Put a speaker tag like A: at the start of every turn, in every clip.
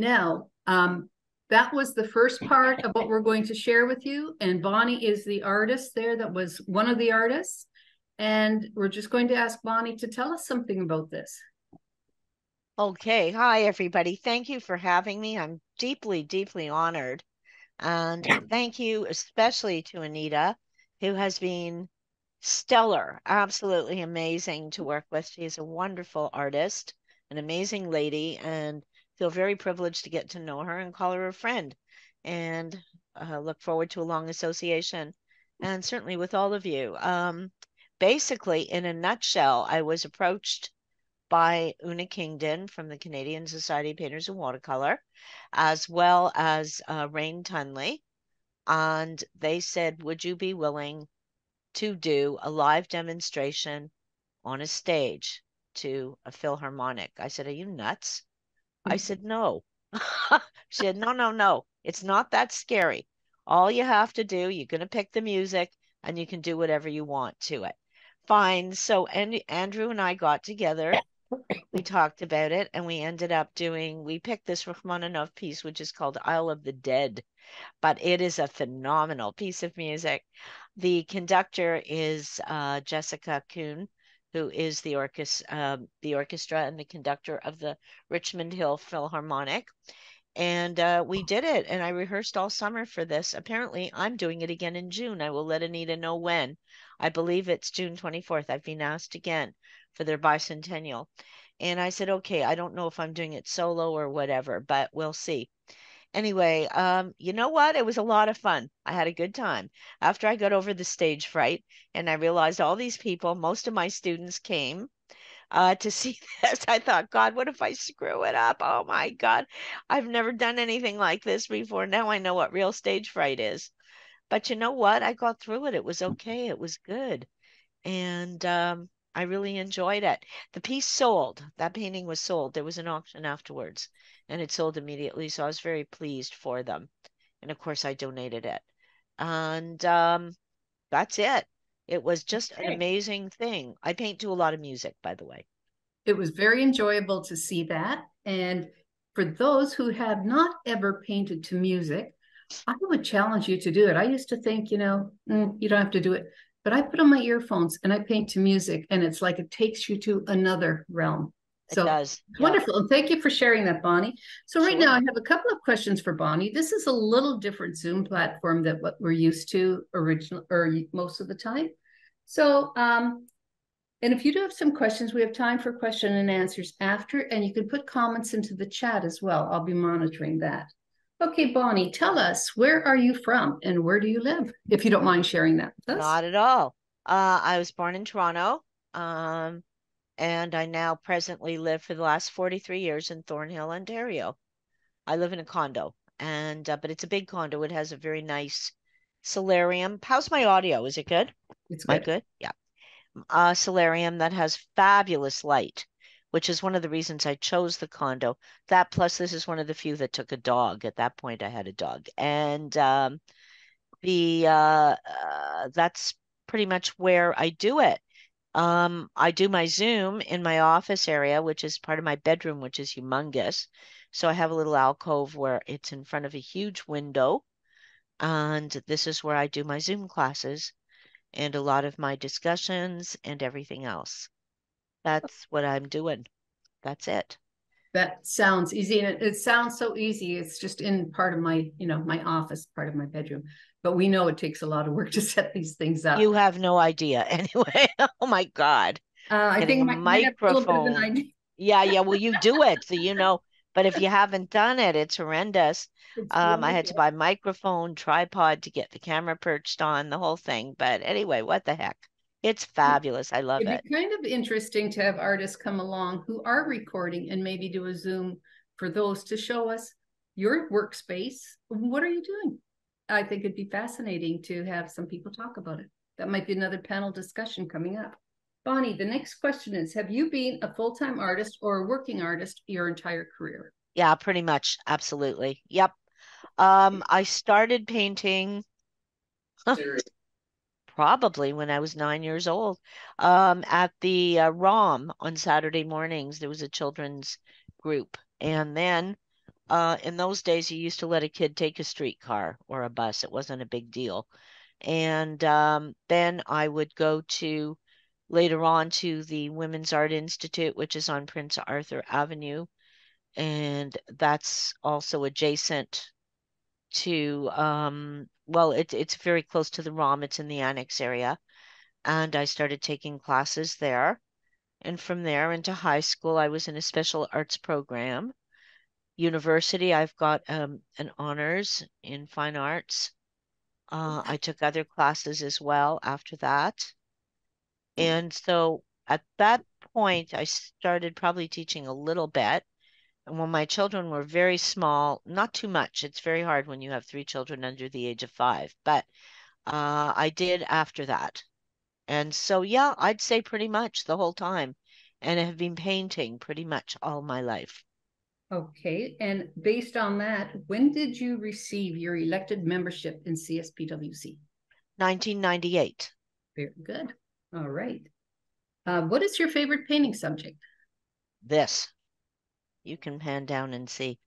A: Now, um, that was the first part of what we're going to share with you. And Bonnie is the artist there that was one of the artists. And we're just going to ask Bonnie to tell us something about this.
B: Okay. Hi, everybody. Thank you for having me. I'm deeply, deeply honored. And thank you especially to Anita, who has been stellar, absolutely amazing to work with. She's a wonderful artist, an amazing lady, and feel very privileged to get to know her and call her a friend. And uh, look forward to a long association, and certainly with all of you. Um, basically, in a nutshell, I was approached by Una Kingdon from the Canadian Society of Painters in Watercolor, as well as uh, Rain Tunley. And they said, Would you be willing to do a live demonstration on a stage to a Philharmonic? I said, Are you nuts? I said, No. she said, No, no, no. It's not that scary. All you have to do, you're going to pick the music and you can do whatever you want to it. Fine. So and Andrew and I got together we talked about it and we ended up doing we picked this Rachmaninoff piece which is called Isle of the Dead but it is a phenomenal piece of music the conductor is uh, Jessica Kuhn who is the orchestra um, the orchestra and the conductor of the Richmond Hill Philharmonic. And uh, we did it and I rehearsed all summer for this. Apparently I'm doing it again in June. I will let Anita know when. I believe it's June 24th I've been asked again for their bicentennial. And I said, okay, I don't know if I'm doing it solo or whatever, but we'll see. Anyway, um, you know what? It was a lot of fun. I had a good time. After I got over the stage fright and I realized all these people, most of my students came uh, to see this. I thought, God, what if I screw it up? Oh my God, I've never done anything like this before. Now I know what real stage fright is. But you know what? I got through it. It was okay. It was good. And um, I really enjoyed it. The piece sold. That painting was sold. There was an auction afterwards and it sold immediately. So I was very pleased for them. And of course, I donated it. And um, that's it. It was just okay. an amazing thing. I paint to a lot of music, by the way.
A: It was very enjoyable to see that. And for those who have not ever painted to music, I would challenge you to do it. I used to think, you know, mm, you don't have to do it but I put on my earphones and I paint to music, and it's like it takes you to another realm.
B: So it does.
A: Yeah. Wonderful. And thank you for sharing that, Bonnie. So right sure. now I have a couple of questions for Bonnie. This is a little different Zoom platform than what we're used to original or most of the time. So um, and if you do have some questions, we have time for question and answers after, and you can put comments into the chat as well. I'll be monitoring that. Okay, Bonnie, tell us where are you from and where do you live? If you don't mind sharing that
B: with us. Not at all. Uh, I was born in Toronto, um, and I now presently live for the last 43 years in Thornhill, Ontario. I live in a condo, and uh, but it's a big condo. It has a very nice solarium. How's my audio? Is it good?
A: It's good.
B: Am I good? Yeah. A solarium that has fabulous light which is one of the reasons I chose the condo. That plus this is one of the few that took a dog. At that point, I had a dog, and um, the uh, uh, that's pretty much where I do it. Um, I do my Zoom in my office area, which is part of my bedroom, which is humongous. So I have a little alcove where it's in front of a huge window. And this is where I do my Zoom classes and a lot of my discussions and everything else that's what I'm doing. That's it.
A: That sounds easy. And it, it, sounds so easy. It's just in part of my, you know, my office, part of my bedroom. But we know it takes a lot of work to set these things up.
B: You have no idea anyway. oh my God.
A: Uh, I think my microphone.
B: yeah, yeah. Well, you do it. So you know, but if you haven't done it, it's horrendous. It's um, I had to buy microphone, tripod to get the camera perched on, the whole thing. But anyway, what the heck? It's fabulous. I love
A: It'd
B: it.
A: Be kind of interesting to have artists come along who are recording and maybe do a Zoom for those to show us your workspace. What are you doing? I think it'd be fascinating to have some people talk about it. That might be another panel discussion coming up. Bonnie, the next question is Have you been a full time artist or a working artist your entire career?
B: Yeah, pretty much. Absolutely. Yep. Um, I started painting probably when I was nine years old, um, at the uh, ROM on Saturday mornings. There was a children's group And then uh, in those days, you used to let a kid take a streetcar or a bus. It wasn't a big deal. And um, then I would go to later on to the Women's Art Institute, which is on Prince Arthur Avenue. And that's also adjacent to, um, well, it, it's very close to the ROM. It's in the annex area. And I started taking classes there. And from there into high school, I was in a special arts program. University, I've got um, an honors in fine arts. Uh, I took other classes as well after that. And so at that point, I started probably teaching a little bit. And when my children were very small, not too much. It's very hard when you have three children under the age of five, but uh, I did after that. And so, yeah, I'd say pretty much the whole time. And I have been painting pretty much all my life.
A: Okay. And based on that, when did you receive your elected membership in CSPWC?
B: 1998.
A: Very good. All right. Uh, what is your favorite painting subject?
B: This. You can pan down and see.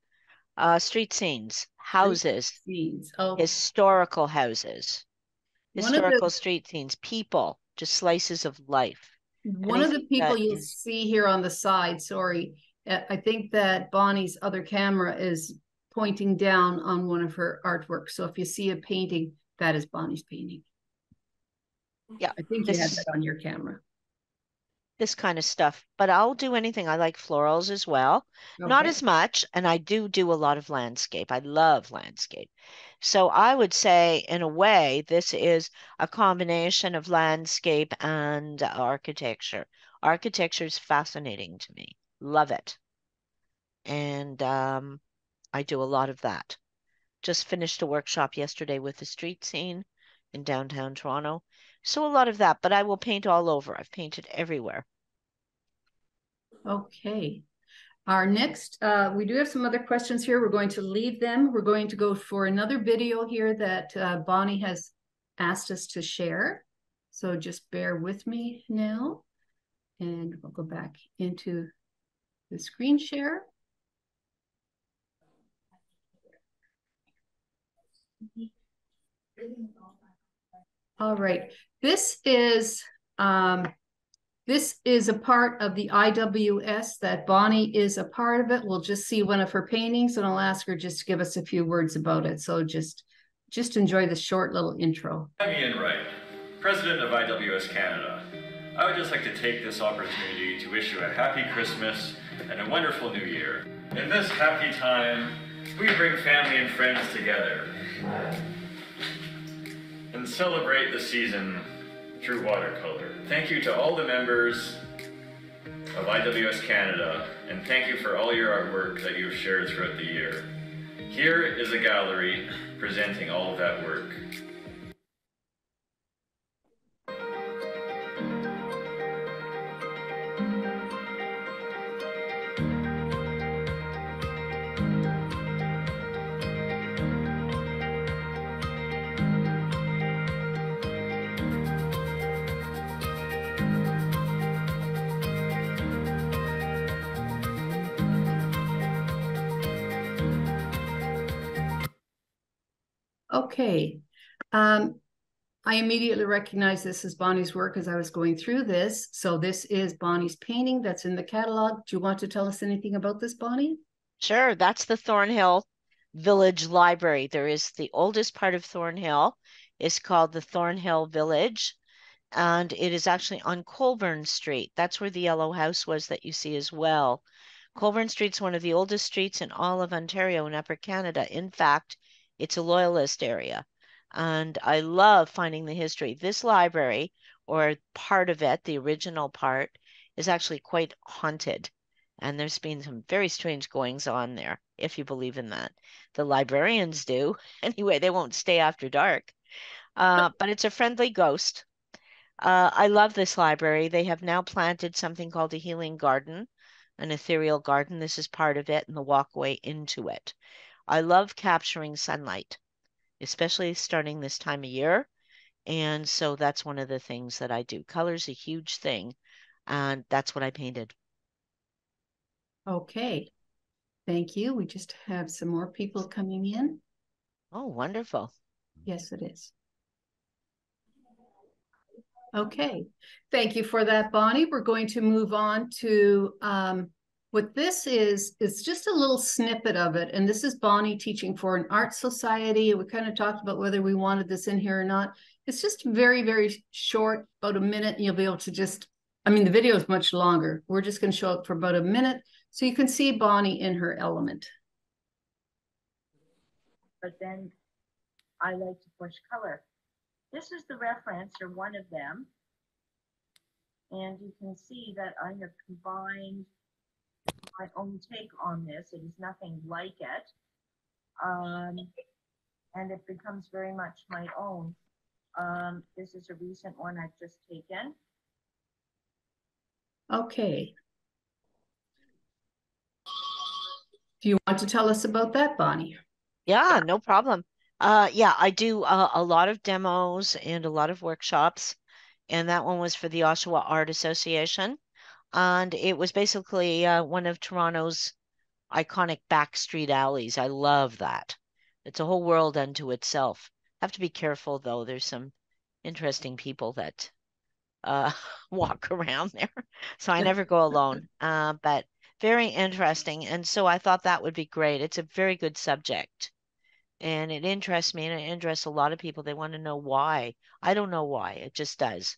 B: Uh, street scenes, houses,
A: scenes. Oh.
B: historical houses, historical the, street scenes, people, just slices of life.
A: One of the people you'll see here on the side, sorry, uh, I think that Bonnie's other camera is pointing down on one of her artworks. So if you see a painting, that is Bonnie's painting.
B: Yeah.
A: I think you had that on your camera.
B: This kind of stuff, but I'll do anything. I like florals as well. Okay. Not as much, and I do do a lot of landscape. I love landscape. So I would say, in a way, this is a combination of landscape and architecture. Architecture is fascinating to me. Love it. And um, I do a lot of that. Just finished a workshop yesterday with the street scene in downtown Toronto. So a lot of that, but I will paint all over. I've painted everywhere.
A: Okay. Our next, uh, we do have some other questions here. We're going to leave them. We're going to go for another video here that uh, Bonnie has asked us to share. So just bear with me now. And we'll go back into the screen share. All right, this is um, this is a part of the IWS that Bonnie is a part of it. We'll just see one of her paintings and I'll ask her just to give us a few words about it. So just just enjoy the short little intro.
C: I'm Ian Wright, President of IWS Canada. I would just like to take this opportunity to wish you a happy Christmas and a wonderful new year. In this happy time, we bring family and friends together and celebrate the season through watercolor. Thank you to all the members of IWS Canada, and thank you for all your artwork that you've shared throughout the year. Here is a gallery presenting all of that work.
A: Okay. Um, I immediately recognized this as Bonnie's work as I was going through this. So this is Bonnie's painting that's in the catalog. Do you want to tell us anything about this, Bonnie?
B: Sure. That's the Thornhill Village Library. There is the oldest part of Thornhill is called the Thornhill Village. And it is actually on Colborne Street. That's where the yellow house was that you see as well. Colborne Street's one of the oldest streets in all of Ontario and Upper Canada. In fact, it's a loyalist area. And I love finding the history. This library, or part of it, the original part, is actually quite haunted. And there's been some very strange goings on there, if you believe in that. The librarians do. Anyway, they won't stay after dark. Uh, but it's a friendly ghost. Uh, I love this library. They have now planted something called a healing garden, an ethereal garden. This is part of it and the walkway into it. I love capturing sunlight, especially starting this time of year. And so that's one of the things that I do. Color's a huge thing. And that's what I painted.
A: Okay. Thank you. We just have some more people coming in.
B: Oh, wonderful.
A: Yes, it is. Okay, thank you for that, Bonnie. We're going to move on to um, what this is. It's just a little snippet of it. And this is Bonnie teaching for an art society. We kind of talked about whether we wanted this in here or not. It's just very, very short, about a minute. And you'll be able to just, I mean, the video is much longer. We're just going to show it for about a minute. So you can see Bonnie in her element.
D: But then I like to push color. This is the reference or one of them. And you can see that I have combined my own take on this. It is nothing like it. Um, and it becomes very much my own. Um, this is a recent one I've just taken.
A: Okay. Do you want to tell us about that, Bonnie?
B: Yeah, no problem. Uh, yeah, I do uh, a lot of demos and a lot of workshops, and that one was for the Oshawa Art Association, and it was basically uh, one of Toronto's iconic back street alleys. I love that. It's a whole world unto itself. Have to be careful though. There's some interesting people that uh, walk around there, so I never go alone. Uh, but very interesting, and so I thought that would be great. It's a very good subject and it interests me and it interests a lot of people. They want to know why. I don't know why. It just does.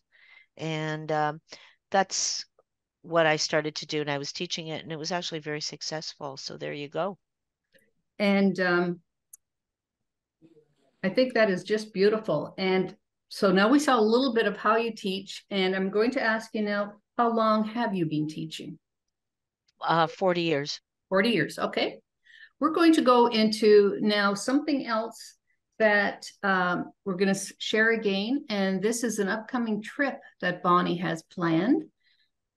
B: And um, that's what I started to do. And I was teaching it and it was actually very successful. So there you go.
A: And um, I think that is just beautiful. And so now we saw a little bit of how you teach. And I'm going to ask you now, how long have you been teaching?
B: Uh, 40 years.
A: 40 years. Okay. We're going to go into now something else that um, we're going to share again. And this is an upcoming trip that Bonnie has planned.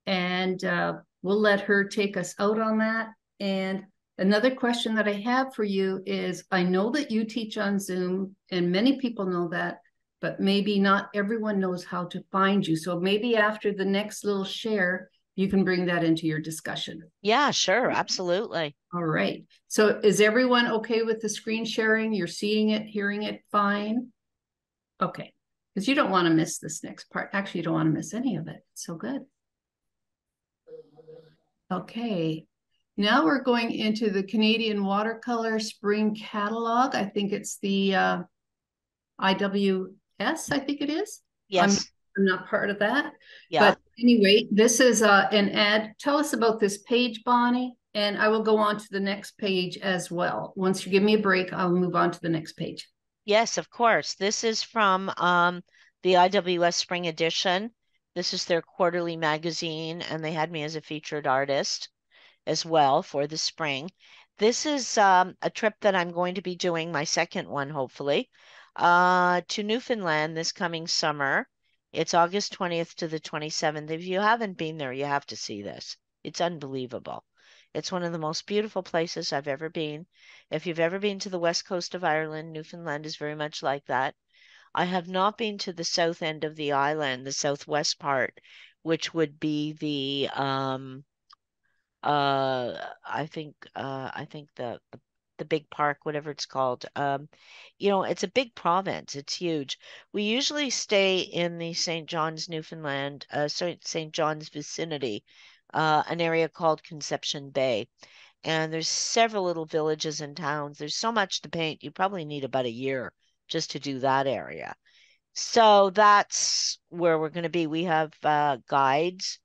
A: And uh, we'll let her take us out on that. And another question that I have for you is I know that you teach on Zoom, and many people know that, but maybe not everyone knows how to find you. So maybe after the next little share, you can bring that into your discussion.
B: Yeah, sure. Absolutely.
A: All right. So is everyone okay with the screen sharing? You're seeing it, hearing it fine? Okay. Because you don't want to miss this next part. Actually, you don't want to miss any of it. It's so good. Okay. Now we're going into the Canadian Watercolor Spring Catalog. I think it's the uh, IWS, I think it is.
B: Yes.
A: I'm, I'm not part of that.
B: Yeah.
A: But anyway, this is uh, an ad. Tell us about this page, Bonnie, and I will go on to the next page as well. Once you give me a break, I'll move on to the next page.
B: Yes, of course. This is from um, the IWS Spring Edition. This is their quarterly magazine, and they had me as a featured artist as well for the spring. This is um, a trip that I'm going to be doing, my second one, hopefully, uh, to Newfoundland this coming summer. It's August 20th to the 27th. If you haven't been there, you have to see this. It's unbelievable. It's one of the most beautiful places I've ever been. If you've ever been to the west coast of Ireland, Newfoundland is very much like that. I have not been to the south end of the island, the southwest part, which would be the um uh I think uh I think the, the big park, whatever it's called. Um, you know, it's a big province. It's huge. We usually stay in the St. John's, Newfoundland, uh, St. John's vicinity, uh, an area called Conception Bay. And there's several little villages and towns. There's so much to paint. You probably need about a year just to do that area. So that's where we're going to be. We have uh, guides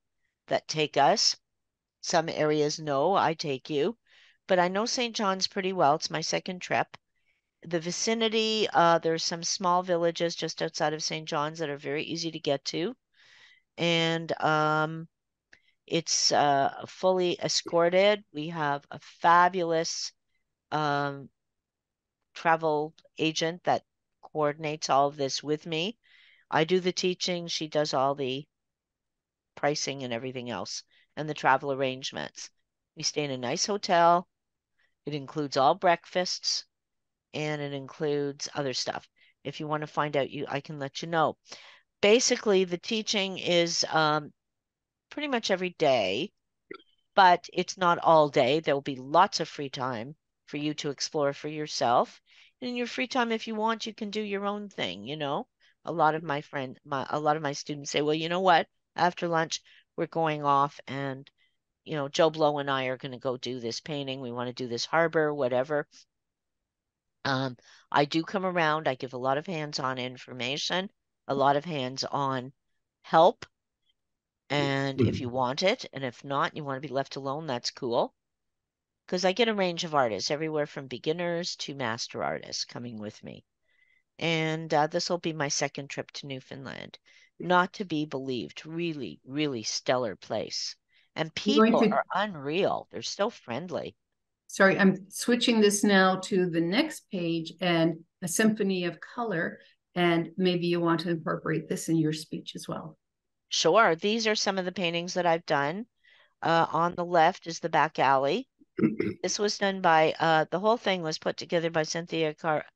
B: that take us. Some areas no, I take you but I know St. John's pretty well. It's my second trip. The vicinity, uh, there's some small villages just outside of St. John's that are very easy to get to. And um, it's uh, fully escorted. We have a fabulous um, travel agent that coordinates all of this with me. I do the teaching, she does all the pricing and everything else and the travel arrangements. We stay in a nice hotel. It includes all breakfasts and it includes other stuff. If you want to find out, you I can let you know. Basically, the teaching is um, pretty much every day. but it's not all day. There will be lots of free time for you to explore for yourself. In your free time, if you want, you can do your own thing, you know. A lot of my friend, my a lot of my students say, well, you know what? After lunch, we're going off and you know, Joe Blow and I are going to go do this painting. We want to do this harbor, whatever. Um, I do come around. I give a lot of hands-on information, a lot of hands-on help. And if you want it, and if not, you want to be left alone, that's cool. Because I get a range of artists, everywhere from beginners to master artists coming with me. And uh, this will be my second trip to Newfoundland. Not to be believed, really, really stellar place. And people
A: to-
B: are unreal. They're so friendly.
A: Sorry, I'm switching this now to the next page and a symphony of color. And maybe you want to incorporate this in your speech as well.
B: Sure, these are some of the paintings that I've done. Uh, on the left is the back alley. This was done by, uh, the whole thing was put together by Cynthia Car-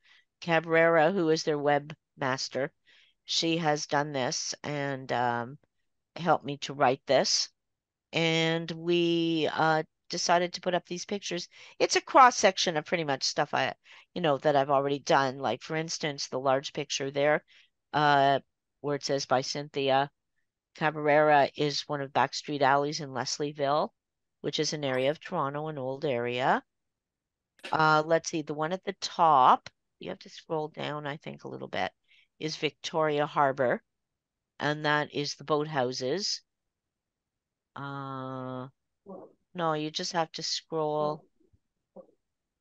B: Cabrera, who is their webmaster. She has done this and um, helped me to write this. And we uh, decided to put up these pictures. It's a cross section of pretty much stuff I, you know, that I've already done. Like for instance, the large picture there, uh, where it says by Cynthia Cabrera is one of backstreet alleys in Leslieville, which is an area of Toronto, an old area. Uh, let's see, the one at the top, you have to scroll down, I think, a little bit, is Victoria Harbor, and that is the boathouses. Uh, no, you just have to scroll.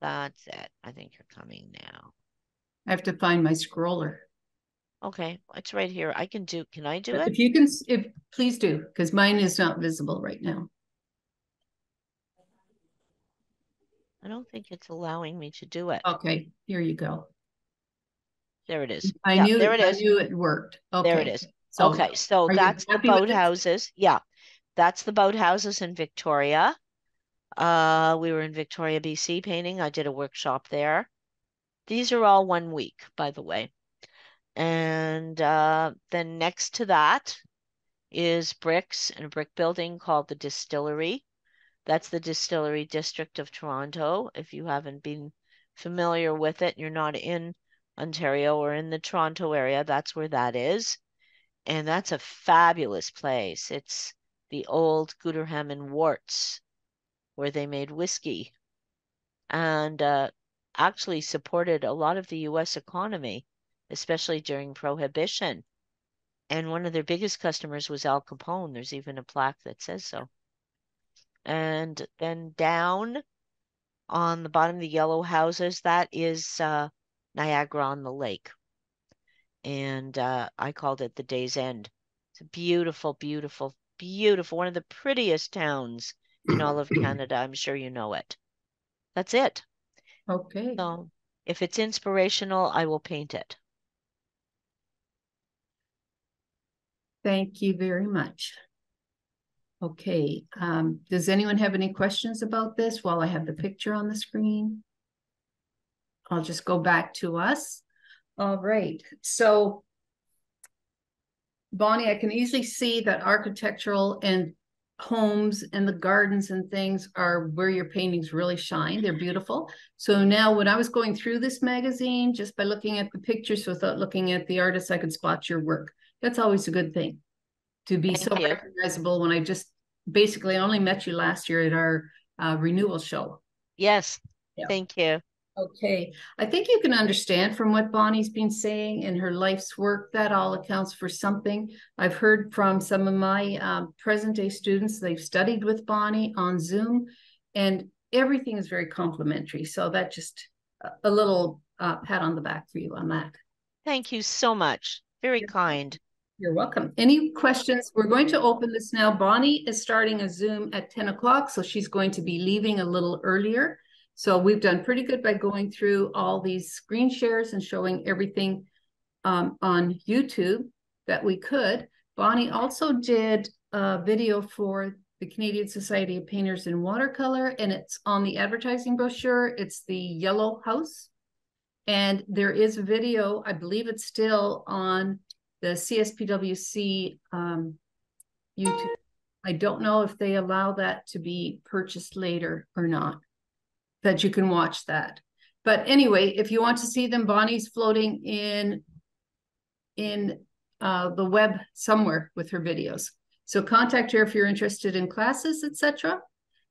B: That's it. I think you're coming now.
A: I have to find my scroller.
B: Okay, it's right here. I can do, can I do
A: But
B: it?
A: If you can, if, please do, because mine is not visible right now.
B: I don't think it's allowing me to do it.
A: Okay, here you go.
B: There it is.
A: I
B: Yeah,
A: knew,
B: there it
A: I
B: is.
A: knew it worked. Okay.
B: There it is.
A: So
B: Okay, so
A: are you
B: that's the
A: happy with this?
B: boathouses. Yeah, that's the boathouses in Victoria. Uh, we were in Victoria, BC painting. I did a workshop there. These are all one week, by the way. And uh, then next to that is bricks and a brick building called the Distillery. That's the Distillery District of Toronto. If you haven't been familiar with it, you're not in Ontario or in the Toronto area, that's where that is. And that's a fabulous place. It's the old Gooderham and Worts where they made whiskey and uh, actually supported a lot of the US economy, especially during Prohibition. And one of their biggest customers was Al Capone. There's even a plaque that says so. And then down on the bottom of the yellow houses, that is uh, Niagara on the Lake. And uh, I called it the Day's End. It's a beautiful, beautiful, beautiful, one of the prettiest towns in all of Canada. I'm sure you know it. That's it.
A: Okay,
B: So if it's inspirational, I will paint it.
A: thank you very much. Okay, um, does anyone have any questions about this while I have the picture on the screen? I'll just go back to us. All right, so Bonnie, I can easily see that architectural and homes and the gardens and things are where your paintings really shine. They're beautiful. So now when I was going through this magazine, just by looking at the pictures without looking at the artists, I could spot your work. That's always a good thing. To be
B: Thank
A: so
B: you.
A: recognizable when I just basically only met you last year at our uh, renewal show.
B: Yes,
A: Yeah.
B: thank you.
A: Okay, I think you can understand from what Bonnie's been saying in her life's work that all accounts for something. I've heard from some of my um, present day students, they've studied with Bonnie on Zoom, and everything is very complimentary. So that just a- a little uh, pat on the back for you on that.
B: Thank you so much. Very kind.
A: You're welcome. Any questions? We're going to open this now. Bonnie is starting a Zoom at 10 o'clock, so she's going to be leaving a little earlier. So we've done pretty good by going through all these screen shares and showing everything um, on YouTube that we could. Bonnie also did a video for the Canadian Society of Painters in Watercolor, and it's on the advertising brochure. It's the Yellow House. And there is a video, I believe it's still on the CSPWC um, YouTube. I don't know if they allow that to be purchased later or not, that you can watch that. But anyway, if you want to see them, Bonnie's floating in in uh, the web somewhere with her videos. So contact her if you're interested in classes, etc.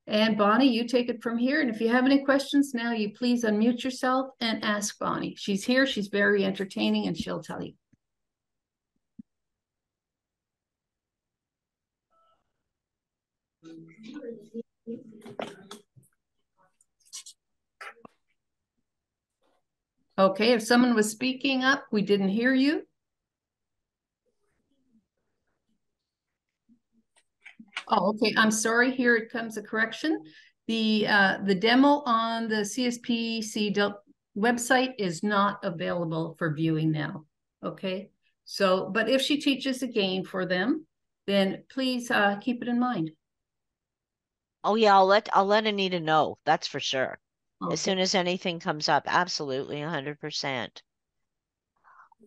A: And Bonnie, you take it from here. And if you have any questions now, you please unmute yourself and ask Bonnie. She's here. She's very entertaining and she'll tell you. Okay, if someone was speaking up, we didn't hear you. Oh, okay. I'm sorry. Here it comes a correction. The uh, the demo on the CSPC website is not available for viewing now. Okay. So, but if she teaches again for them, then please uh, keep it in mind.
B: Oh yeah, I'll let I'll let Anita know. That's for sure.
A: Okay.
B: As soon as anything comes up, absolutely, 100%.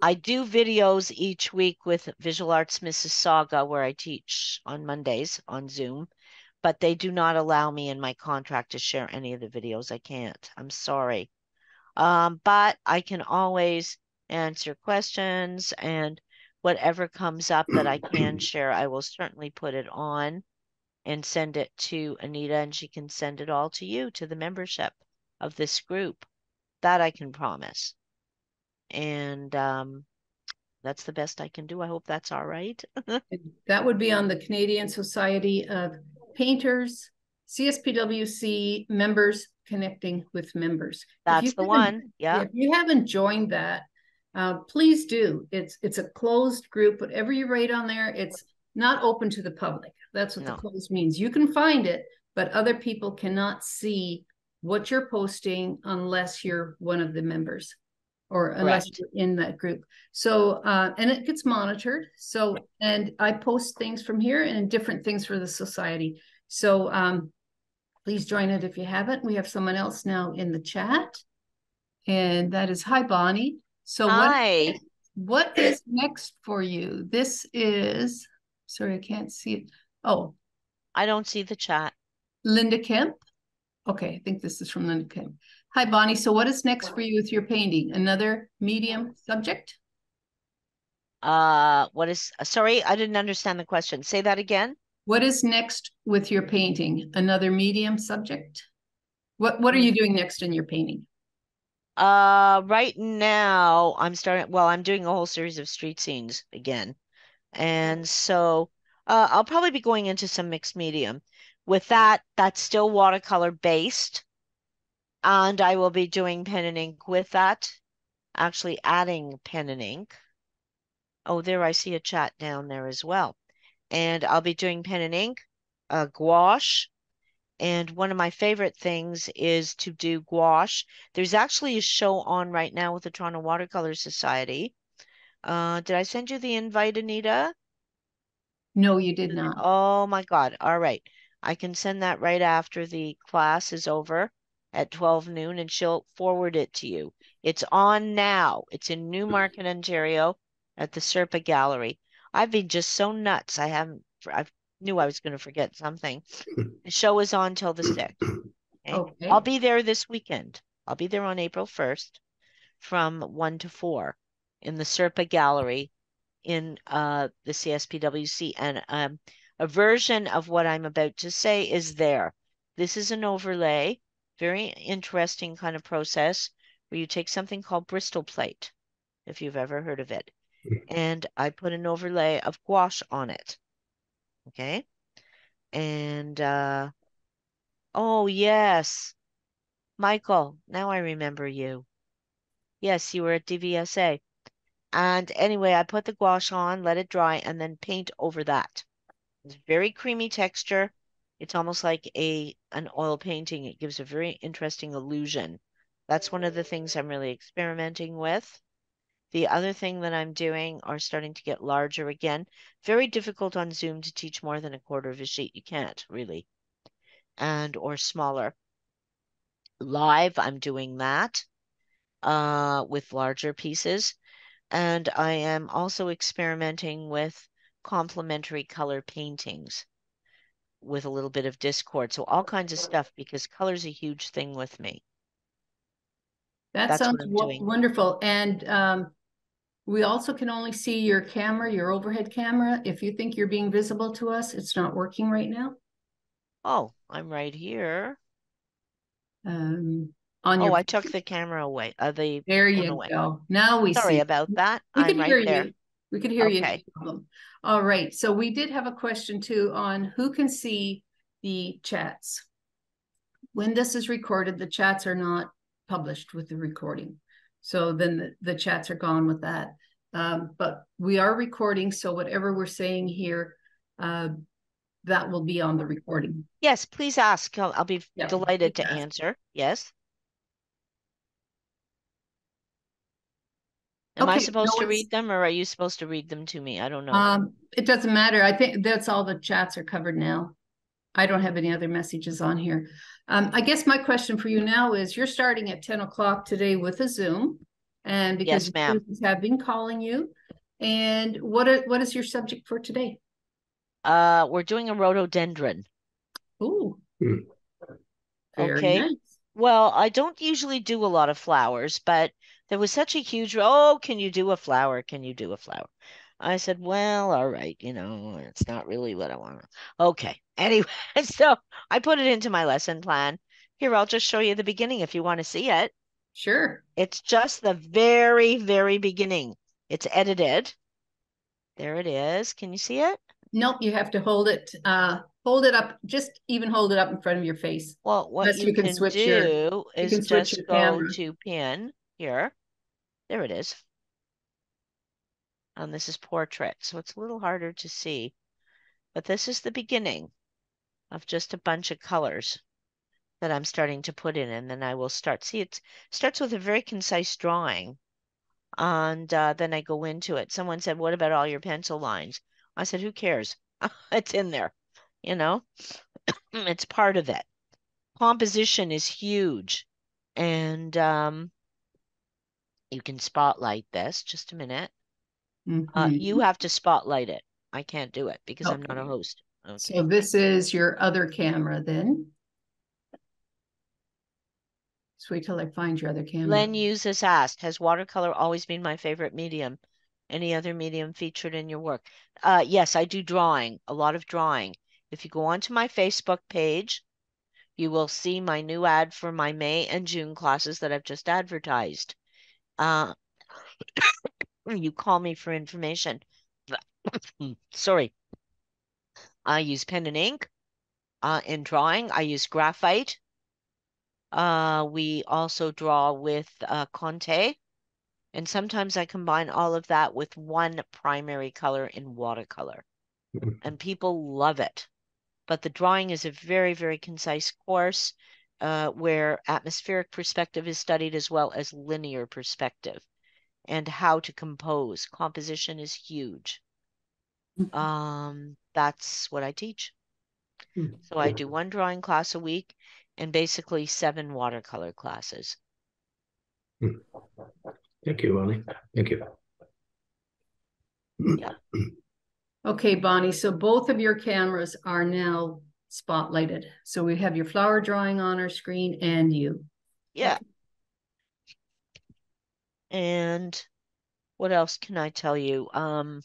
B: I do videos each week with Visual Arts Mississauga where I teach on Mondays on Zoom, but they do not allow me in my contract to share any of the videos. I can't. I'm sorry. Um, but I can always answer questions and whatever comes up that I can share, I will certainly put it on and send it to Anita and she can send it all to you, to the membership of this group. That I can promise and um, that's the best I can do. I hope that's all right.
A: that would be on the Canadian Society of Painters, CSPWC members connecting with members.
B: That's the one. Yeah.
A: If you haven't joined that, uh, please do. It's it's a closed group. Whatever you write on there, it's not open to the public. That's what no. the closed means. You can find it, but other people cannot see what you're posting unless you're one of the members or unless Correct. you're in that group. So, uh, and it gets monitored. So, and I post things from here and different things for the society. So, um, please join it if you haven't. We have someone else now in the chat, and that is hi Bonnie. So,
B: hi.
A: What, what is next for you? This is sorry, I can't see it. Oh,
B: I don't see the chat.
A: Linda Kemp. Okay, I think this is from Linda Kemp. Hi, Bonnie. So what is next for you with your painting? Another medium subject?
B: Uh, what is, sorry, I didn't understand the question. Say that again.
A: What is next with your painting? Another medium subject? What What are you doing next in your painting?
B: Uh, right now I'm starting, well, I'm doing a whole series of street scenes again. And so, uh, I'll probably be going into some mixed medium. With that, that's still watercolor based and I will be doing pen and ink with that, actually adding pen and ink. Oh, there I see a chat down there as well. And I'll be doing pen and ink, uh, gouache, and one of my favorite things is to do gouache. There's actually a show on right now with the Toronto Watercolor Society. Uh, did I send you the invite, Anita?
A: No, you did not.
B: Oh my God. All right. I can send that right after the class is over at 12 noon and she'll forward it to you. It's on now. It's in Newmarket, Ontario at the Serpa Gallery. I've been just so nuts. I haven't, I knew I was going to forget something. The show is on till the 6th. Okay? okay. I'll be there this weekend. I'll be there on April 1st from 1 to 4 in the Serpa Gallery in uh, the CSPWC. And um, a version of what I'm about to say is there. This is an overlay very interesting kind of process where you take something called Bristol plate, if you've ever heard of it, and I put an overlay of gouache on it. Okay. And, uh, oh, yes. Michael, now I remember you. Yes, you were at DVSA. And anyway, I put the gouache on, let it dry, and then paint over that. It's very creamy texture. It's almost like a an oil painting. It gives a very interesting illusion. That's one of the things I'm really experimenting with. The other thing that I'm doing are starting to get larger again. Very difficult on Zoom to teach more than a quarter of a sheet. You can't really. And or smaller. Live, I'm doing that uh, with larger pieces. And I am also experimenting with complementary color paintings with a little bit of Discord. So all kinds of stuff because color's a huge thing with me.
A: That
B: That's
A: sounds
B: I'm
A: wo-
B: doing.
A: wonderful. And um, we also can only see your camera, your overhead camera. If you think you're being visible to us, it's not working right now.
B: Oh, I'm right here.
A: Um, on
B: Oh, I took the camera away. Uh, the
A: there you
B: away.
A: go. Now we
B: Sorry
A: see.
B: about that.
A: We
B: I'm
A: could hear
B: there.
A: you. We could hear you.
B: Okay.
A: problem. All right. So we did have a question too on who can see the chats. When this is recorded, the chats are not published with the recording. So then the, the chats are gone with that. Um, but we are recording, so whatever we're saying here, uh, that will be on the recording.
B: Yes, please ask. I'll, I'll be delighted to answer. Yes. Am I
A: Okay,
B: supposed
A: no,
B: to
A: it's-
B: read them or are you supposed to read them to me? I don't know.
A: Um, it doesn't matter. I think that's all the chats are covered now. I don't have any other messages on here. Um, I guess my question for you now is you're starting at ten o'clock today with a Zoom. And because
B: Yes, ma'am.
A: students have been calling you. And what are, what is your subject for today?
B: Uh, we're doing a rhododendron.
A: Ooh.
E: Hmm.
A: Very
B: Okay.
A: nice.
B: Well, I don't usually do a lot of flowers, but there was such a huge, oh, can you do a flower? Can you do a flower? I said, well, all right, you know, it's not really what I want. Okay. Anyway, so I put it into my lesson plan. Here, I'll just show you the beginning if you want to see it.
A: Sure.
B: It's just the very, very beginning. It's edited. There it is. Can you see it?
A: Nope, you have to hold it, uh, hold it up, just even hold it up in front of your face.
B: Well, what
A: Unless
B: you
A: you can
B: can
A: switch your-
B: do
A: you
B: is just
A: your
B: go
A: camera.
B: to pin here. There it is. And this is portrait, so it's a little harder to see. But this is the beginning of just a bunch of colors that I'm starting to put in, and then I will start. See, it starts with a very concise drawing, and uh, then I go into it. Someone said, "What about all your pencil lines?" I said, "Who cares? It's in there, you know. It's part of it. Composition is huge, and um, you can spotlight this. Just a minute. Uh,
A: Mhm.
B: you have to spotlight it. I can't do it because I'm not a host. Okay.
A: So this is your other camera then? Just wait till I find your other camera.
B: Len Uses asked, has watercolor always been my favorite medium? Any other medium featured in your work? Uh, yes, I do drawing, a lot of drawing. If you go onto my Facebook page, you will see my new ad for my May and June classes that I've just advertised. Uh, you call me for information. Sorry. I use pen and ink. Uh, in drawing, I use graphite. Uh, we also draw with uh, Conte. And sometimes I combine all of that with one primary color in watercolor.
E: Mhm.
B: And people love it. But the drawing is a very, very concise course uh, where atmospheric perspective is studied as well as linear perspective and how to compose. Composition is huge.
A: Mhm.
B: Um, that's what I teach.
E: Hmm,
B: So I do one drawing class a week and basically seven watercolor classes.
E: Thank you, Bonnie. Thank you.
B: Yeah.
A: Okay, Bonnie, so both of your cameras are now spotlighted. So we have your flower drawing on our screen and you.
B: Yeah. And what else can I tell you? Um,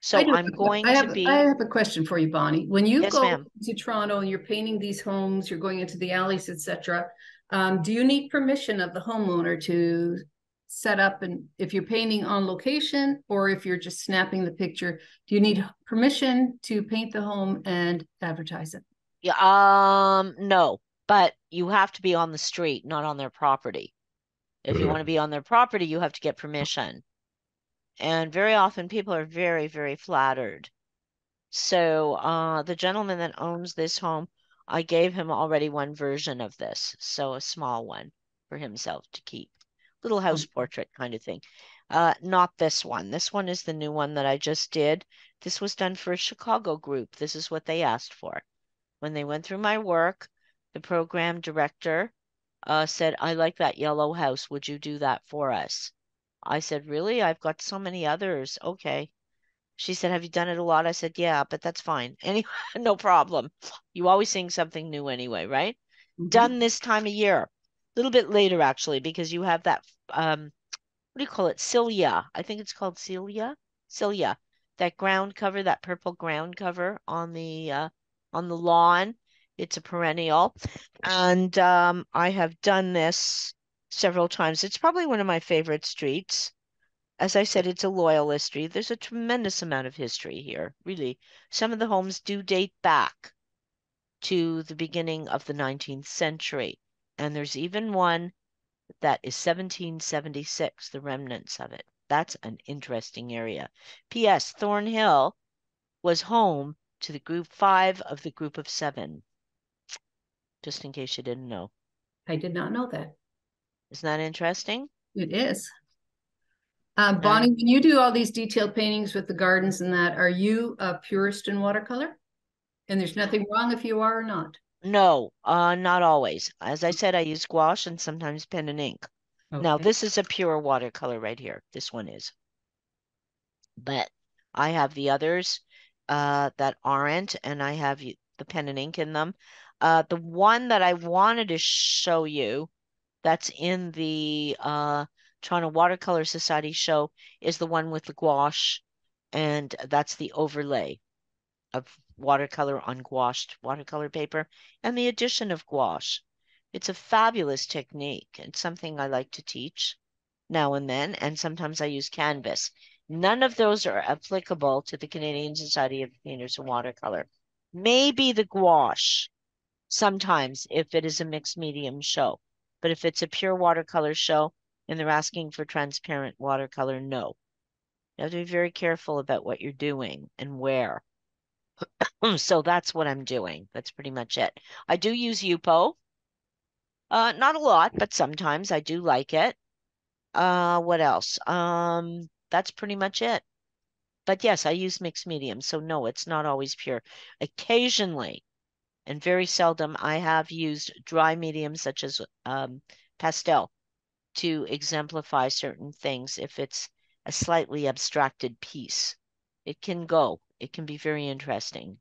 B: so I'm going
A: I
B: to be,
A: I have a question for you, Bonnie. When you
B: Yes,
A: go to Toronto and you're painting these homes, you're going into the alleys, etc. Um, do you need permission of the homeowner to set up and if you're painting on location or if you're just snapping the picture, do you need permission to paint the home and advertise it?
B: yeah, um, no, but you have to be on the street, not on their property. If you want to be on their property, you have to get permission. And very often people are very, very flattered. So, uh, the gentleman that owns this home, I gave him already one version of this, so a small one for himself to keep. Little house portrait kind of thing. Uh, not this one. This one is the new one that I just did. This was done for a Chicago group. This is what they asked for. When they went through my work, the program director uh, said, I like that yellow house. Would you do that for us? I said, Really? I've got so many others. Okay. She said, Have you done it a lot? I said, Yeah, but that's fine. Anyway, no problem. You always seeing something new anyway, right?
A: Mhm.
B: Done this time of year. A little bit later, actually, because you have that um what do you call it? Scilla. I think it's called scilla. Scilla. That ground cover, that purple ground cover on the uh on the lawn. It's a perennial. And um I have done this several times. It's probably one of my favorite streets. As I said, it's a loyalist street. There's a tremendous amount of history here, really. Some of the homes do date back to the beginning of the 19th century. And there's even one that is 1776, the remnants of it. That's an interesting area. P.S. Thornhill was home to the group five of the group of seven. Just in case you didn't know.
A: I did not know that.
B: Isn't that interesting?
A: It is. Uh, Bonnie, when you do all these detailed paintings with the gardens and that, are you a purist in watercolor? And there's nothing wrong if you are or not.
B: No, uh, not always. As I said, I use gouache and sometimes pen and ink. Now,
A: Okay.
B: this is a pure watercolor right here. This one is. But I have the others uh, that aren't, and I have y- the pen and ink in them. Uh, the one that I wanted to show you that's in the uh, Toronto Watercolor Society show is the one with the gouache, and that's the overlay of watercolor on gouached watercolor paper and the addition of gouache. It's a fabulous technique. It's something I like to teach now and then, and sometimes I use canvas. None of those are applicable to the Canadian Society of Painters and Watercolor. Maybe the gouache, sometimes if it is a mixed medium show. But if it's a pure watercolor show and they're asking for transparent watercolor, no. You have to be very careful about what you're doing and where. So that's what I'm doing. That's pretty much it. I do use Yupo. Uh, not a lot, but sometimes I do like it. Uh, what else? Um, that's pretty much it. But yes, I use mixed medium, so no, it's not always pure. Occasionally, and very seldom, I have used dry mediums such as um, pastel to exemplify certain things if it's a slightly abstracted piece. It can go. It can be very interesting.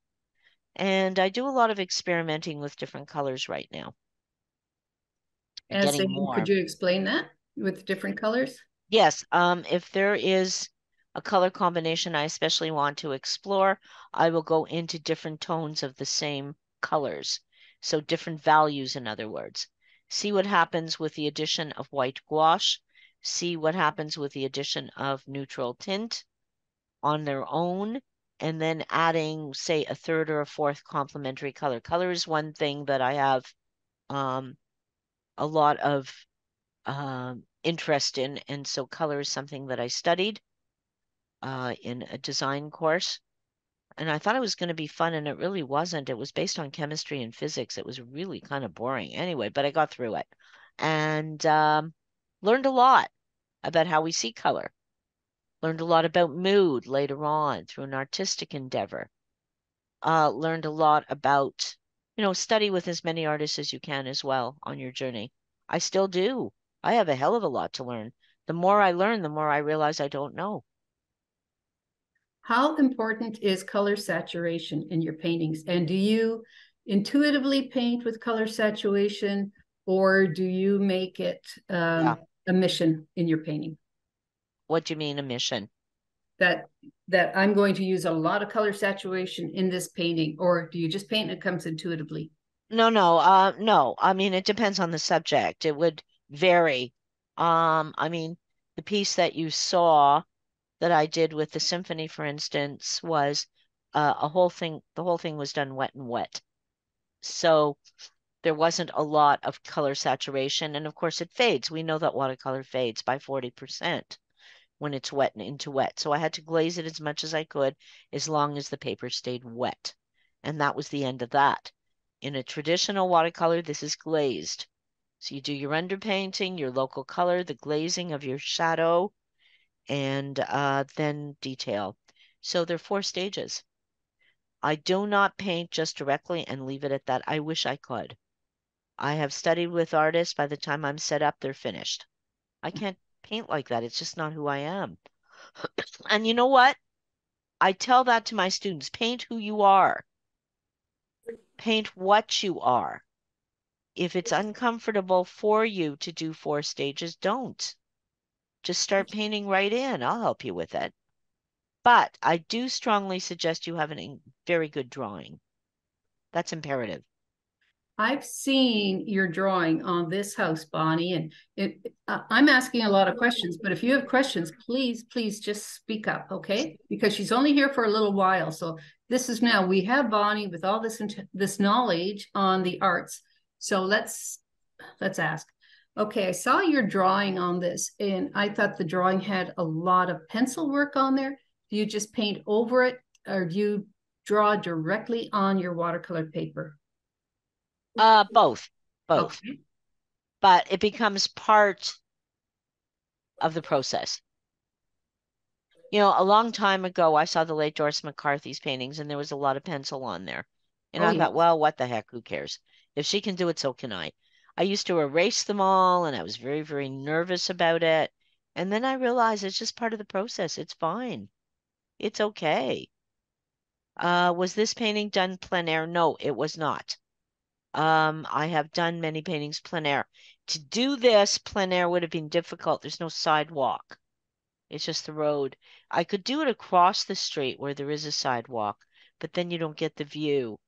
B: And I do a lot of experimenting with different colors right now.
A: As in, could you explain that with different colors?
B: Yes, um, if there is a color combination I especially want to explore, I will go into different tones of the same colors. So different values, in other words. See what happens with the addition of white gouache. See what happens with the addition of neutral tint on their own. And then adding, say, a third or a fourth complementary color. Color is one thing that I have um, a lot of um, interest in, and so color is something that I studied uh, in a design course. And I thought it was going to be fun, and it really wasn't. It was based on chemistry and physics. It was really kind of boring anyway, but I got through it and um, learned a lot about how we see color. Learned a lot about mood later on through an artistic endeavor. Uh, learned a lot about, you know, study with as many artists as you can as well on your journey. I still do. I have a hell of a lot to learn. The more I learn, the more I realize I don't know.
A: How important is color saturation in your paintings? And do you intuitively paint with color saturation or do you make it um,
B: Yeah.
A: a mission in your painting?
B: What do you mean a mission?
A: That that I'm going to use a lot of color saturation in this painting, or do you just paint and it comes intuitively?
B: No, no, uh, no. I mean, it depends on the subject. It would vary. Um, I mean, the piece that you saw that I did with the symphony, for instance, was uh, a whole thing. The whole thing was done wet and wet. So there wasn't a lot of color saturation. And of course, it fades. We know that watercolor fades by 40% when it's wet and into wet. So I had to glaze it as much as I could as long as the paper stayed wet. And that was the end of that. In a traditional watercolor, this is glazed. So you do your underpainting, your local color, the glazing of your shadow, and uh, then detail. So there are four stages. I do not paint just directly and leave it at that. I wish I could. I have studied with artists. By the time I'm set up, they're finished. I can't paint like that. It's just not who I am. And you know what? I tell that to my students, paint who you are. Paint what you are. If it's uncomfortable for you to do four stages, don't. Just start painting right in. I'll help you with it. But I do strongly suggest you have a very good drawing. That's imperative.
A: I've seen your drawing on this house, Bonnie, and it, uh, I'm asking a lot of questions. But if you have questions, please, please just speak up, okay? Because she's only here for a little while. So this is now we have Bonnie with all this this knowledge on the arts. So let's let's ask. Okay, I saw your drawing on this, and I thought the drawing had a lot of pencil work on there. Do you just paint over it, or do you draw directly on your watercolor paper?
B: Uh, both, both.
A: Okay.
B: But it becomes part of the process. You know, a long time ago, I saw the late Doris McCarthy's paintings, and there was a lot of pencil on there. And
A: Oh,
B: I
A: yes.
B: thought, well, what the heck? Who cares? If she can do it, so can I. I used to erase them all, and I was very, very nervous about it. And then I realized it's just part of the process. It's fine. It's okay. Uh, was this painting done plein air? No, it was not. Um, I have done many paintings plein air. To do this, plein air would have been difficult. There's no sidewalk. It's just the road. I could do it across the street where there is a sidewalk, but then you don't get the view.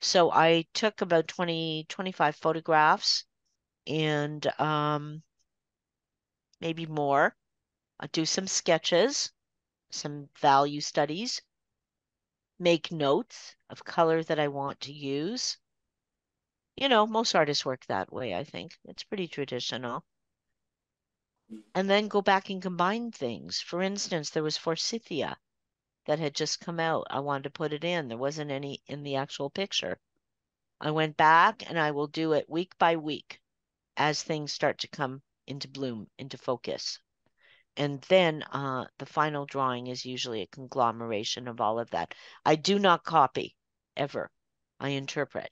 B: So I took about 20, 25 photographs and um, maybe more. I do some sketches, some value studies, make notes of color that I want to use. You know, most artists work that way, I think. It's pretty traditional. And then go back and combine things. For instance, there was Forsythia that had just come out. I wanted to put it in. There wasn't any in the actual picture. I went back and I will do it week by week as things start to come into bloom, into focus. And then uh, the final drawing is usually a conglomeration of all of that. I do not copy ever. I interpret.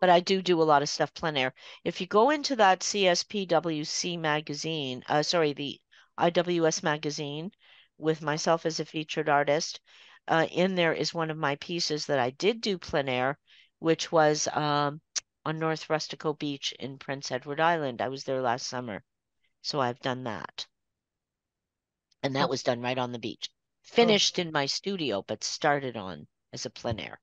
B: But I do do a lot of stuff plein air. If you go into that CSPWC magazine, uh, sorry, the IWS magazine with myself as a featured artist, uh, in there is one of my pieces that I did do plein air, which was um, on North Rustico Beach in Prince Edward Island. I was there last summer. So I've done that. And that was done right on the beach. Finished in my studio, but started on as a plein air.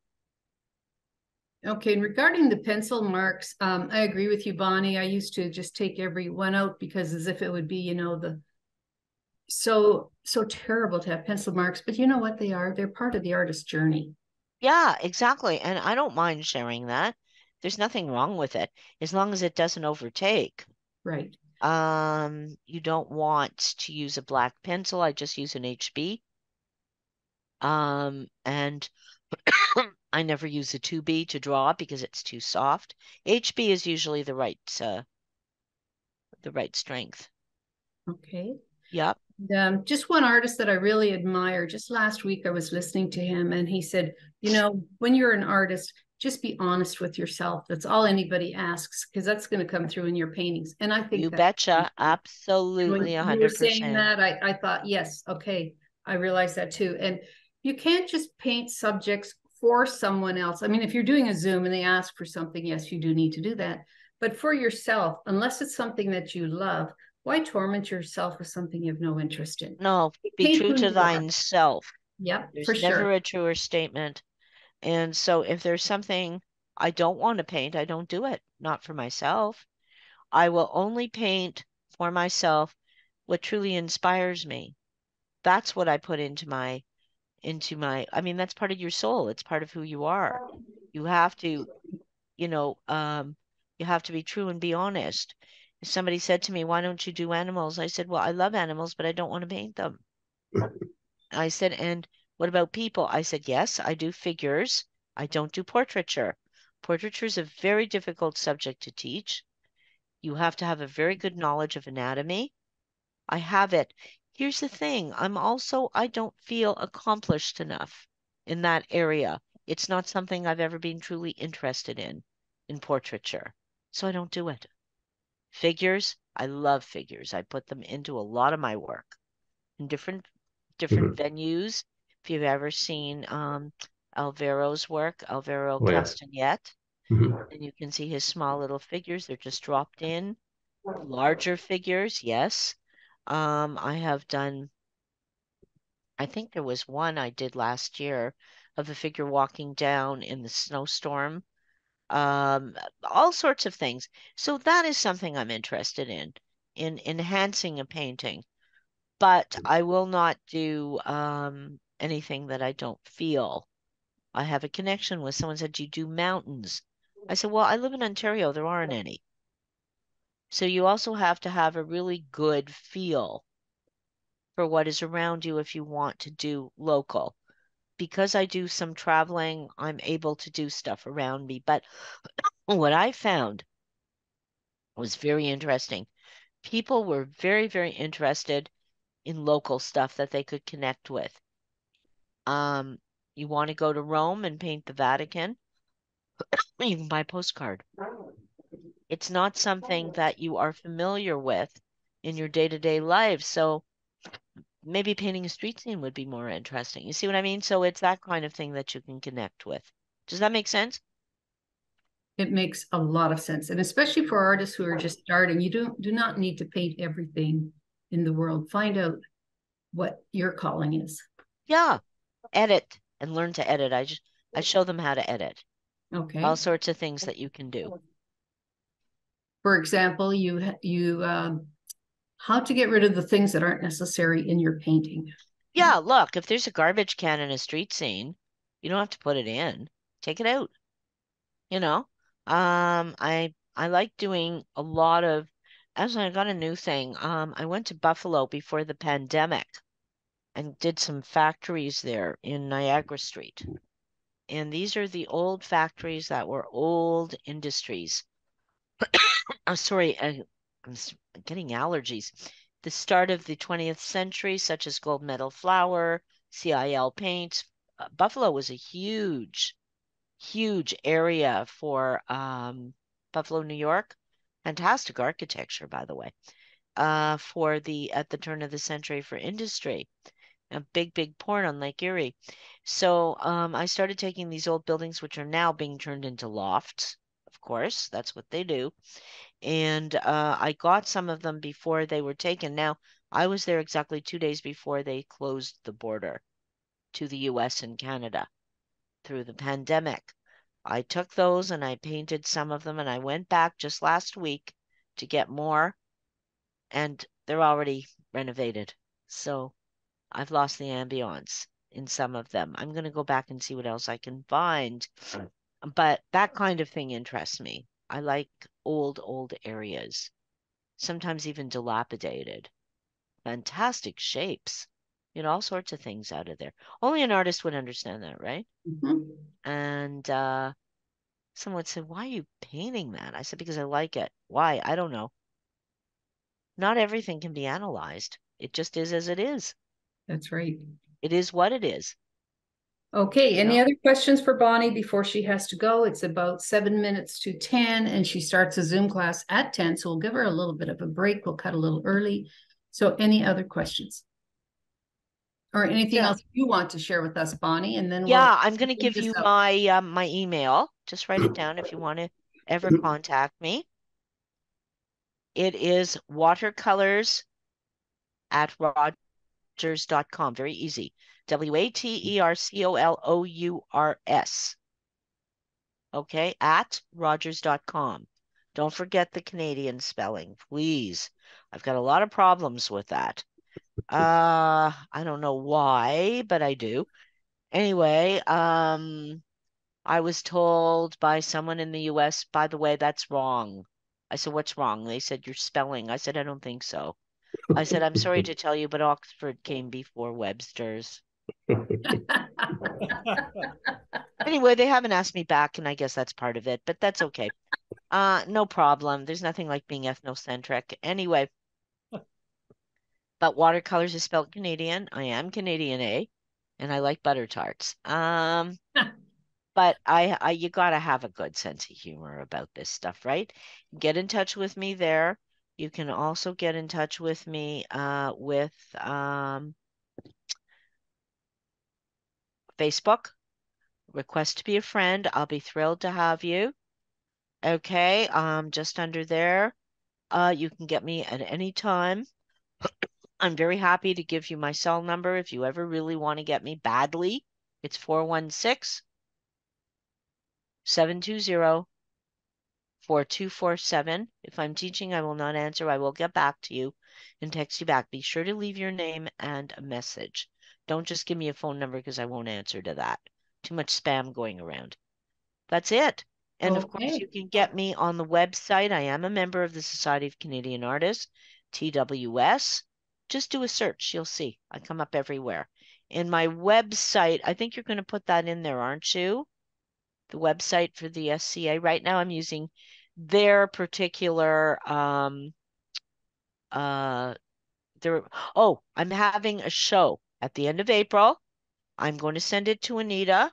A: Okay, and regarding the pencil marks, um, I agree with you, Bonnie. I used to just take every one out because as if it would be, you know, the so so terrible to have pencil marks, but you know what they are? They're part of the artist's journey.
B: Yeah, exactly. And I don't mind sharing that. There's nothing wrong with it as long as it doesn't overtake.
A: Right.
B: Um, you don't want to use a black pencil. I just use an HB. Um, and I never use a 2B to draw because it's too soft. HB is usually the right uh, the right strength.
A: Okay.
B: Yep.
A: Um, just one artist that I really admire. Just last week, I was listening to him, and he said, "You know, when you're an artist, just be honest with yourself. That's all anybody asks, because that's going to come through in your paintings." And I think
B: You betcha. Absolutely,
A: you
B: a
A: were saying that, I, I thought, yes, okay, I realize that too. And you can't just paint subjects for someone else. I mean, if you're doing a Zoom and they ask for something, yes, you do need to do that. But for yourself, unless it's something that you love, why torment yourself with something you have no interest in?
B: No, be true to thine self.
A: Yep,
B: There's
A: for
B: never
A: sure.
B: a truer statement. And so if there's something I don't want to paint, I don't do it. Not for myself. I will only paint for myself what truly inspires me. That's what I put into my into my I mean that's part of your soul. It's part of who you are. You have to, you know, um you have to be true and be honest. If somebody said to me, "Why don't you do animals?" I said, "Well, I love animals, but I don't want to paint them." I said, and what about people? I said, yes, I do figures. I don't do portraiture. Portraiture is a very difficult subject to teach. You have to have a very good knowledge of anatomy. I have it. Here's the thing. I'm also, I don't feel accomplished enough in that area. It's not something I've ever been truly interested in, in portraiture. So I don't do it. Figures, I love figures. I put them into a lot of my work in different different venues. If you've ever seen um, Alvaro's work, Alvaro
E: Oh, yeah. Mhm.
B: and you can see his small little figures. They're just dropped in. Larger figures, yes. Um, I have done, I think there was one I did last year of a figure walking down in the snowstorm. Um, all sorts of things. So that is something I'm interested in, in enhancing a painting. But I will not do um anything that I don't feel. I have a connection with someone said, Do you do mountains? I said, Well, I live in Ontario, there aren't any. So you also have to have a really good feel for what is around you if you want to do local. Because I do some traveling, I'm able to do stuff around me. But what I found was very interesting. People were very, very interested in local stuff that they could connect with. Um, you want to go to Rome and paint the Vatican? You can buy a postcard. It's not something that you are familiar with in your day-to-day life. So maybe painting a street scene would be more interesting. You see what I mean? So it's that kind of thing that you can connect with. Does that make sense?
A: It makes a lot of sense. And especially for artists who are just starting, you don't do not need to paint everything in the world. Find out what your calling is.
B: Yeah. Edit and learn to edit. I just I show them how to edit.
A: Okay.
B: All sorts of things that you can do.
A: For example, you, you, um, how to get rid of the things that aren't necessary in your painting.
B: Yeah, look, if there's a garbage can in a street scene, you don't have to put it in. Take it out. You know? Um, I I like doing a lot of actually I got a new thing. Um, I went to Buffalo before the pandemic and did some factories there in Niagara Street. And these are the old factories that were old industries. I'm sorry, I, I'm getting allergies. The start of the 20th century, such as gold medal flour, CIL paint. Uh, Buffalo was a huge, huge area for um, Buffalo, New York. Fantastic architecture, by the way, uh, for the at the turn of the century for industry. A big, big port on Lake Erie. So um, I started taking these old buildings, which are now being turned into lofts. Of course, that's what they do. And uh, I got some of them before they were taken. Now, I was there exactly two days before they closed the border to the US and Canada through the pandemic. I took those and I painted some of them, and I went back just last week to get more, and they're already renovated. So I've lost the ambience in some of them. I'm going to go back and see what else I can find. But that kind of thing interests me. I like old, old areas, sometimes even dilapidated. Fantastic shapes. You know, all sorts of things out of there. Only an artist would understand that, right?
A: Mhm.
B: And uh, someone said, Why are you painting that? I said, Because I like it. Why? I don't know. Not everything can be analyzed. It just is as it is.
A: That's right.
B: It is what it is.
A: Okay, any
B: Yeah.
A: other questions for Bonnie before she has to go? It's about seven minutes to ten and she starts a Zoom class at ten, so we'll give her a little bit of a break. We'll cut a little early. So any other questions? Or anything
B: Yeah.
A: else you want to share with us, Bonnie, and then we'll.
B: Yeah, I'm going to give you my um, my email. Just write it down if you want to ever contact me. It is watercolors at rogers.com. Very easy. W A T E R C O L O U R S. Okay, at rogers.com. Don't forget the Canadian spelling, please. I've got a lot of problems with that. Uh, I don't know why, but I do. Anyway, um, I was told by someone in the US, by the way, that's wrong. I said, what's wrong? They said, your spelling. I said, I don't think so. I said, I'm sorry to tell you, but Oxford came before Webster's. Anyway, they haven't asked me back, and I guess that's part of it, but that's okay. Uh, no problem. There's nothing like being ethnocentric. Anyway, but watercolors is spelled Canadian. I am Canadian, eh? And I like butter tarts. Um, but I, I, you gotta have a good sense of humor about this stuff, right? Get in touch with me there. You can also get in touch with me uh, with um, Facebook. Request to be a friend. I'll be thrilled to have you. Okay, um, just under there. Uh, you can get me at any time. I'm very happy to give you my cell number if you ever really want to get me badly. It's 416 720 4247. If I'm teaching, I will not answer. I will get back to you and text you back. Be sure to leave your name and a message. Don't just give me a phone number because I won't answer to that. Too much spam going around. That's it. And of course, you can get me on the website. I am a member of the Society of Canadian Artists, TWS. Just do a search. You'll see. I come up everywhere. In my website, I think you're going to put that in there, aren't you? The website for the SCA. Right now, I'm using their particular um uh their oh, I'm having a show at the end of April. I'm going to send it to Anita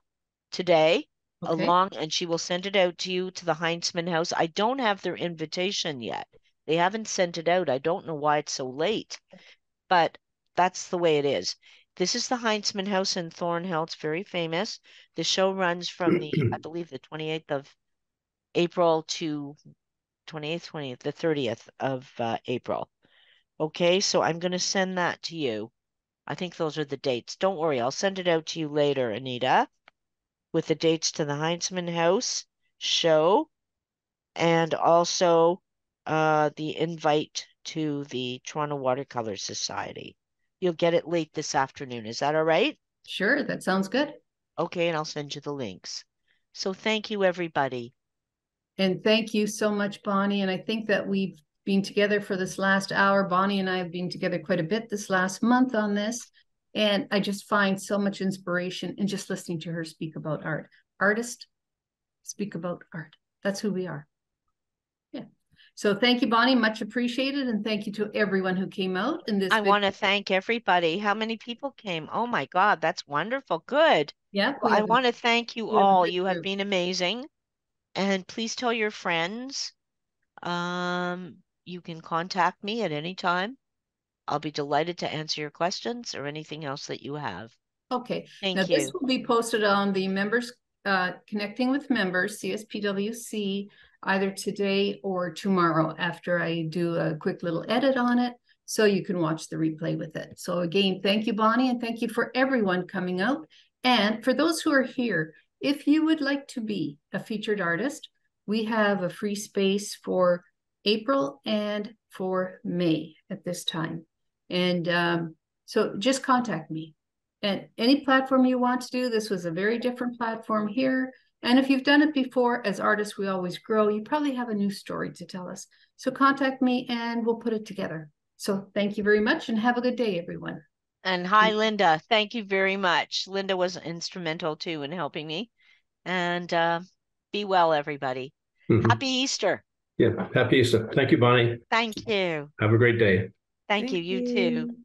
B: today
A: Okay.
B: along and she will send it out to you to the Heintzman House. I don't have their invitation yet. They haven't sent it out. I don't know why it's so late, but that's the way it is. This is the Heintzman House in Thornhill. It's very famous. The show runs from the, I believe, the 28th of April to 28th, 20th, the 30th of uh, April. Okay, so I'm going to send that to you. I think those are the dates. Don't worry, I'll send it out to you later, Anita, with the dates to the Heintzman House show and also uh, the invite to the Toronto Watercolor Society. You'll get it late this afternoon. Is that all right?
A: Sure, that sounds good.
B: Okay, and I'll send you the links. So thank you, everybody.
A: And thank you so much, Bonnie. And I think that we've been together for this last hour. Bonnie and I have been together quite a bit this last month on this. And I just find so much inspiration in just listening to her speak about art. Artist, speak about art. That's who we are. Yeah. So thank you, Bonnie. Much appreciated. And thank you to everyone who came out in this.
B: I want to thank everybody. How many people came? Oh my God, that's wonderful. Good.
A: Yeah.
B: Well, I want to thank you all. You have been amazing. And please tell your friends. Um, you can contact me at any time. I'll be delighted to answer your questions or anything else that you have.
A: Okay.
B: Thank
A: Now,
B: you.
A: this will be posted on the members, uh, connecting with members, CSPWC, either today or tomorrow after I do a quick little edit on it. So you can watch the replay with it. So again, thank you, Bonnie, and thank you for everyone coming out. And for those who are here, if you would like to be a featured artist, we have a free space for April and for May at this time. And um, so just contact me. And any platform you want to do, this was a very different platform here. And if you've done it before, as artists, we always grow. You probably have a new story to tell us. So contact me and we'll put it together. So thank you very much and have a good day, everyone.
B: And hi, Linda. Thank you very much. Linda was instrumental too in helping me. And uh, be well, everybody.
E: Mhm.
B: Happy Easter.
E: Yeah, happy Easter. Thank you, Bonnie.
B: Thank you.
E: Have a great day.
B: Thank you. You too.